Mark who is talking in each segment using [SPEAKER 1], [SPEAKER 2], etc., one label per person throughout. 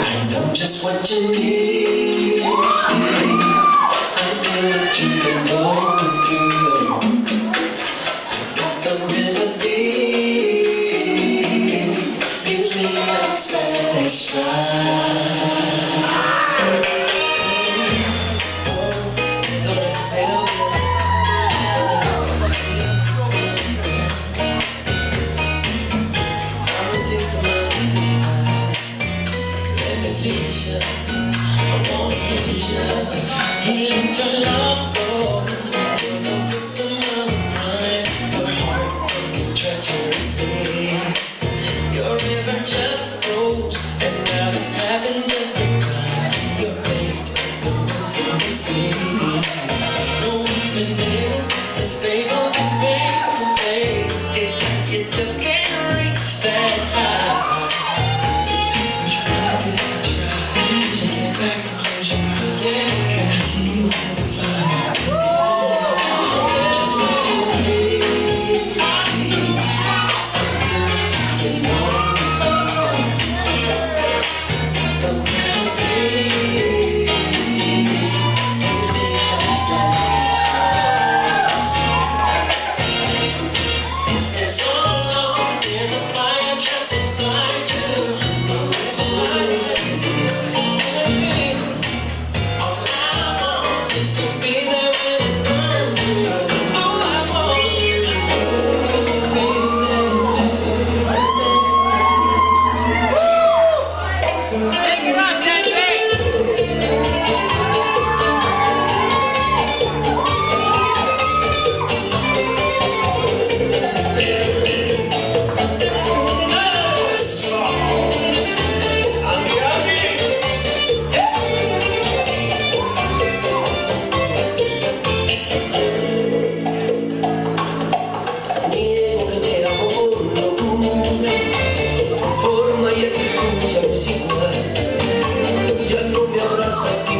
[SPEAKER 1] I know just what you need. I feel you've been going love for.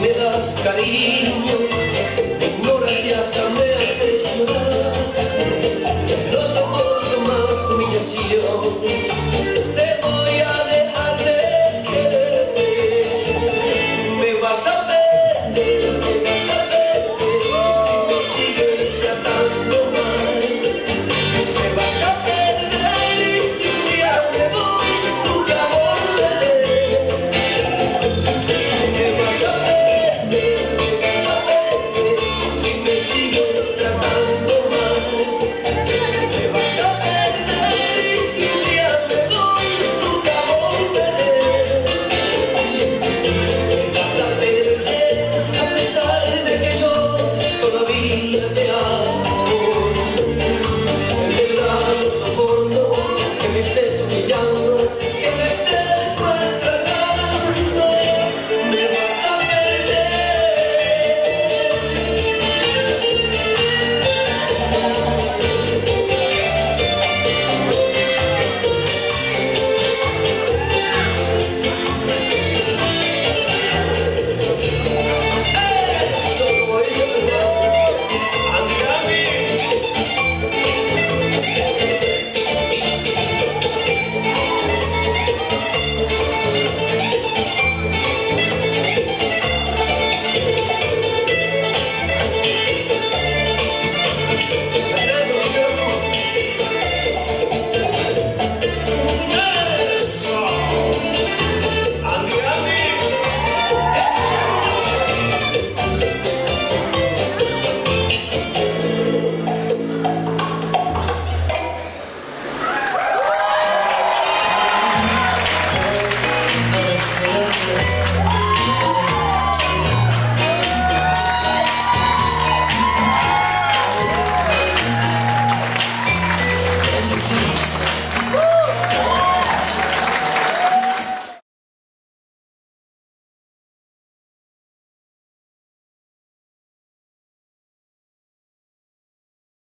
[SPEAKER 1] me das